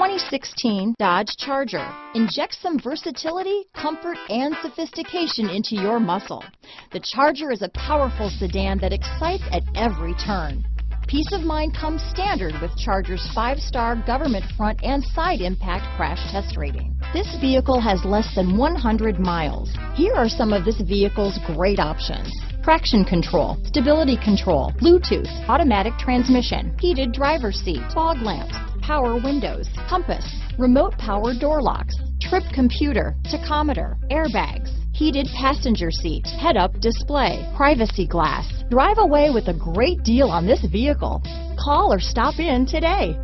2016 Dodge Charger. Inject some versatility, comfort, and sophistication into your muscle. The Charger is a powerful sedan that excites at every turn. Peace of mind comes standard with Charger's five-star government front and side impact crash test rating. This vehicle has less than 100 miles. Here are some of this vehicle's great options. Traction control, stability control, Bluetooth, automatic transmission, heated driver seat, fog lamps, power windows, compass, remote power door locks, trip computer, tachometer, airbags, heated passenger seat, head-up display, privacy glass. Drive away with a great deal on this vehicle. Call or stop in today.